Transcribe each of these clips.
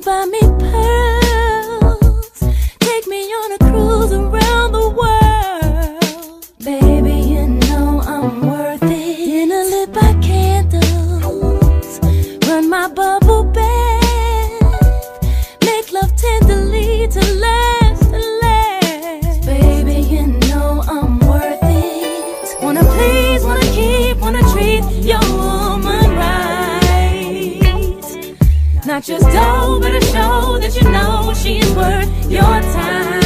by buy me pearls. not just dough, but a show that you know she is worth your time.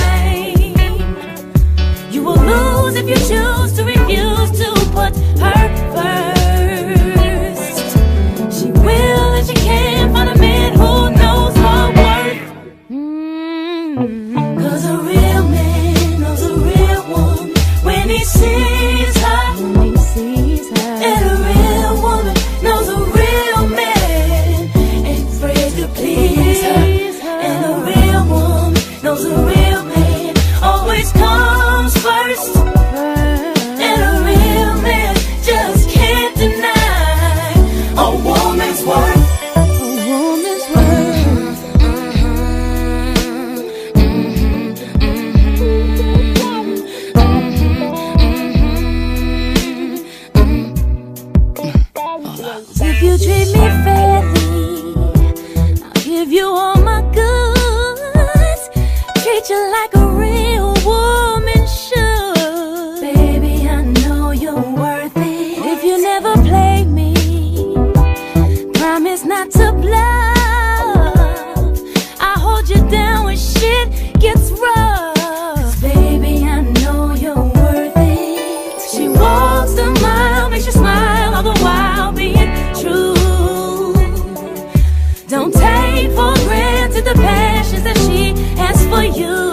You will lose if you choose to refuse to treat you like a real woman should. Baby, I know you're worth it. If you never play me, promise not to bluff. I hold you down when shit gets rough. Baby, I know you're worth it. She walks a mile, makes you smile all the while, being true. Don't take for granted for you.